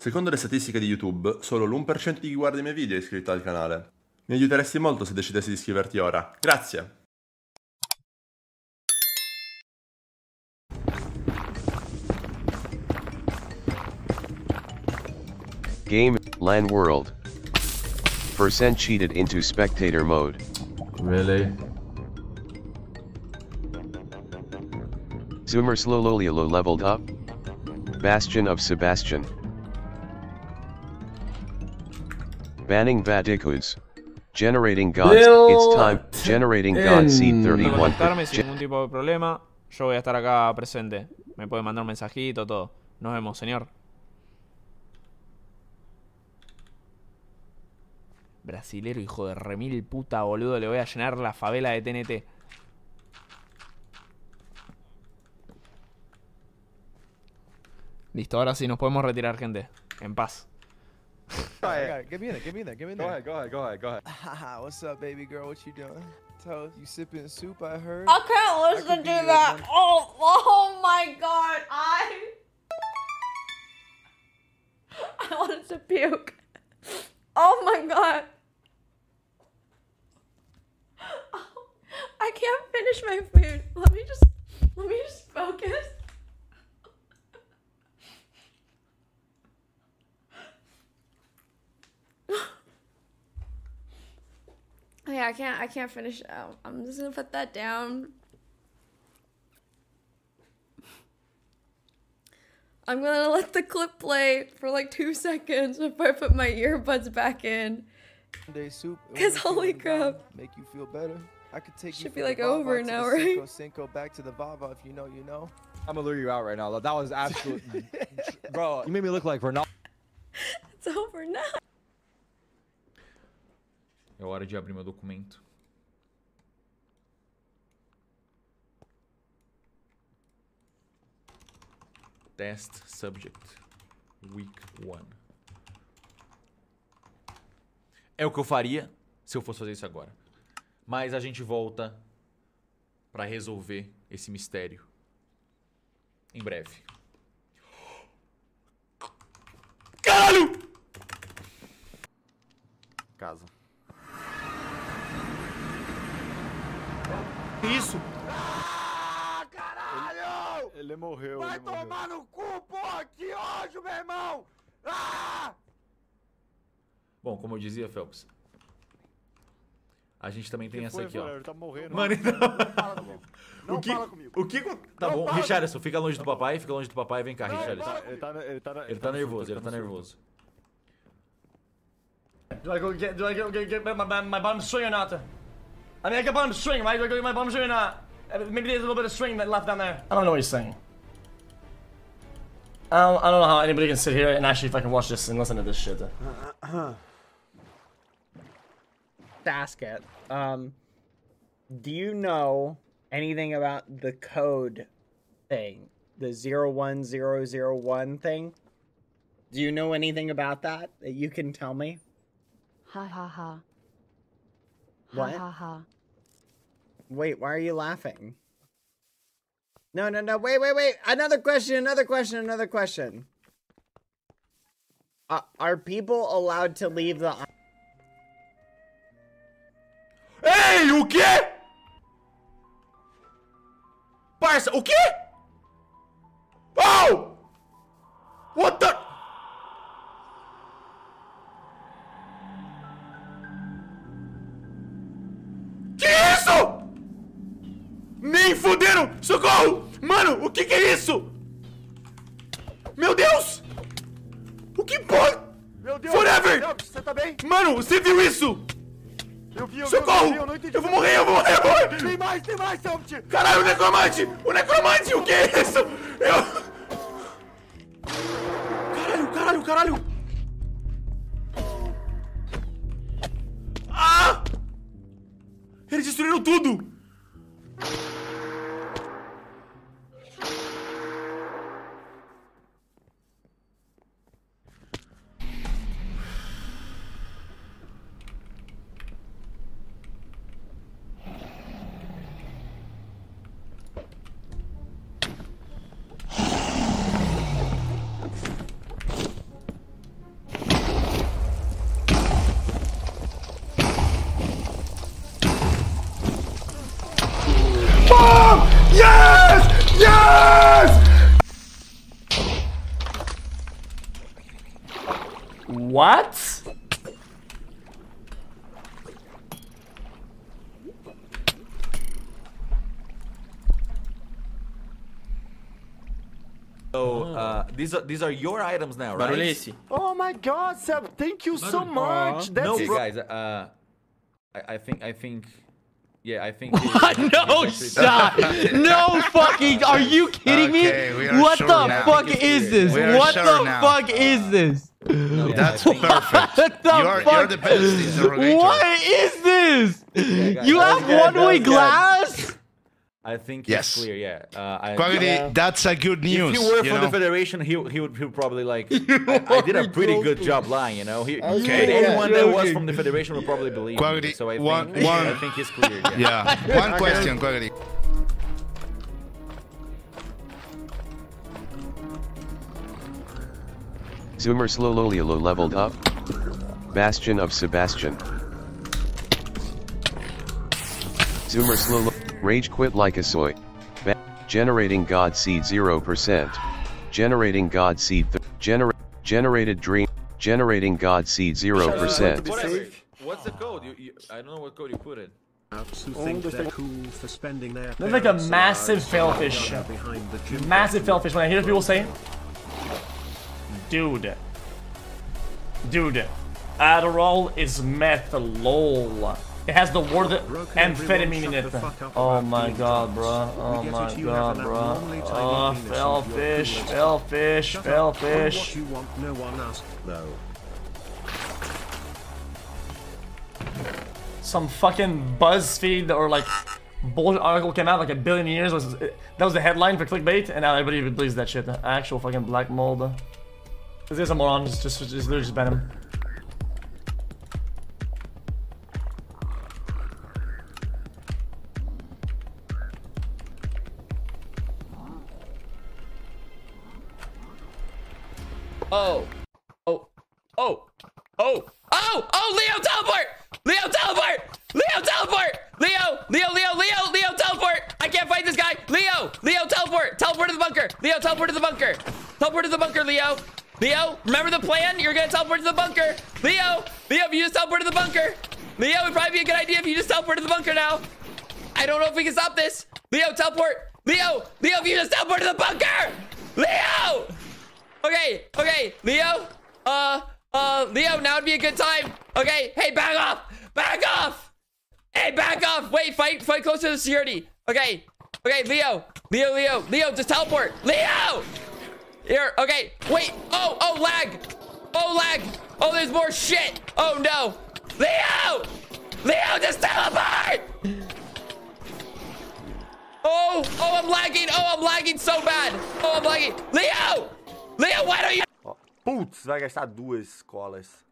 Secondo le statistiche di YouTube, solo l'1% di chi guarda i miei video è iscritto al canale. Mi aiuteresti molto se decidessi di iscriverti ora. Grazie! Game, LAN World. Percent cheated into spectator mode. Really? Zoomer Slololiolo leveled up. Bastion of Sebastian. Banning Vatikus. Generating gods, it's time, generating god seed Puede 31. contactarme sin ningún tipo de problema. Yo voy a estar acá presente. Me puede mandar un mensajito, todo. Nos vemos, señor. Brasilero, hijo de remil puta, boludo. Le voy a llenar la favela de TNT. Listo, ahora sí nos podemos retirar, gente. En paz. Give me in there. Give me in there. Give me in Go there. ahead, go ahead, go ahead, go ahead. Haha, What's up, baby girl? What you doing? Toast, you sipping soup? I heard. I can't listen could to be your that. one- Oh, oh my god. I. I wanted to puke. Oh my god. Oh, I can't finish my food. Let me just. Let me just focus. Yeah, I can't. I can't finish. I'm just gonna put that down. I'm gonna let the clip play for like two seconds before I put my earbuds back in. Day soup. Cause holy make down, crap. Make you feel better. I could take you Should be like over to now, the right? Cinco, Cinco back to the Vava if you know, you know. I'm gonna lure you out right now. That was absolute, bro. You made me look like Ronaldo. It's over now. É hora de abrir meu documento. Test subject. Week 1. É o que eu faria se eu fosse fazer isso agora. Mas a gente volta pra resolver esse mistério em breve. Caralho! Casa. Isso! Ele morreu. Vai tomar no cu, porra! Que ódio, meu irmão! Ah! Bom, como eu dizia, Phelps. A gente também tem essa aqui, ó. Ele tá morrendo. Mano, então. Fala comigo. Não o que, fala comigo. o que. Tá Não bom, fala Richardson, fica longe do papai, fica longe do papai, vem cá, Richardson. fala Ele tá, ele tá, Ele tá nervoso, ele tá nervoso. Do I go get? Do I go get, get my, my, my bottom string or not? I mean, I got bottom string, right? Do I go get my bottom string or not? Uh, Maybe there's a little bit of string that left down there. I don't know what he's saying. I don't, I don't know how anybody can sit here and actually fucking watch this and listen to this shit. Sasket, um, do you know anything about the code thing? The 01001 thing? Do you know anything about that that you can tell me? Ha ha ha. What? Ha ha ha. Wait, why are you laughing? No, no, no. Wait, wait, wait. Another question, another question, another question. Uh, are people allowed to leave the Ei, o quê? Parça, o quê? Oh! What the? Fuderam! Socorro! Mano, o que que é isso? Meu Deus! O que porra? Meu Deus! Forever! Meu Deus, Você tá bem? Mano, você viu isso? Eu vi, eu vi, Socorro! eu vi, eu não entendi. Eu vou morrer, eu vou morrer, eu vou morrer! Tem mais, tem mais, Selpt! Caralho, o necromante! O necromante, o que é isso? Eu... Caralho, caralho, caralho! Ah! Eles destruíram tudo! What? So, uh, these are these are your items now, right? Barulhesse. Oh my god, Seb, thank you so much. That's No, bro- guys. Uh, I, I think I think. Yeah, I think. What? no, stop! no fucking! Are you kidding Okay, me? What sure the now. fuck is this? We are What sure the now. fuck is this? That's perfect. What the you're, fuck? you're the best interrogator. What is this? guys, you have good, one-way glass? I think Yes. clear. Yeah. Uh, I, Quackity, that's a good news. If he were you from know? the Federation, he he would he would probably like. I, I did a pretty good job lying, you know. He, Okay. Anyone that was from the Federation would probably believe Quackity, me. So I one- think one- I think he's clear. Yeah. Yeah. One question, Quackity. Zoomer Slololiolo leveled up. Bastion of Sebastian. Zoomer Slolo. Rage quit like a soy. Ba- generating God seed 0%. Generating God seed. Th- gener- generated dream. Generating God seed 0%. Whatever. What's the code? You, you, I don't know what code you put in. who think they're cool for spending their That's like a massive failfish. behind the gym. Massive failfish. When I hear people say, "Dude, dude, Adderall is meth, lol." It has the word amphetamine in it. Oh my god, bro. Oh my god, bro. Oh, failfish, failfish, Shut up. Find failfish. What you want, no one asked though. some fucking BuzzFeed or like bullshit article came out like a billion years. That was the headline for clickbait, and now everybody believes that shit. Actual fucking black mold. This is a moron. Just, just, just, literally just him. Oh. Oh. Oh. Oh. Oh! Oh! Leo teleport! Leo teleport! Leo teleport! Leo! Leo! Leo! Leo! Leo teleport! I can't fight this guy! Leo! Leo teleport! Teleport to the bunker! Leo teleport to the bunker! Teleport to the bunker, Leo! Leo, remember the plan? You're gonna teleport to the bunker! Leo! Leo, if you just teleport to the bunker! Leo, it'd probably be a good idea if you just teleport to the bunker now! I don't know if we can stop this! Leo, teleport! Leo! Leo, if you just teleport to the bunker! Leo! Okay, okay, Leo. Uh, uh, Leo, now would be a good time. Okay, hey, back off, back off. Hey, back off. Wait, fight, fight close to the security. Okay, okay, Leo, Leo, Leo, Leo, just teleport. Leo. Here, okay. Wait. Oh, oh, lag. Oh, lag. Oh, there's more shit. Oh no, Leo. Leo, just teleport. Oh, oh, I'm lagging. Oh, I'm lagging so bad. Oh, I'm lagging. Leo. Leo, why don't you? Putz, vai gastar duas escolas.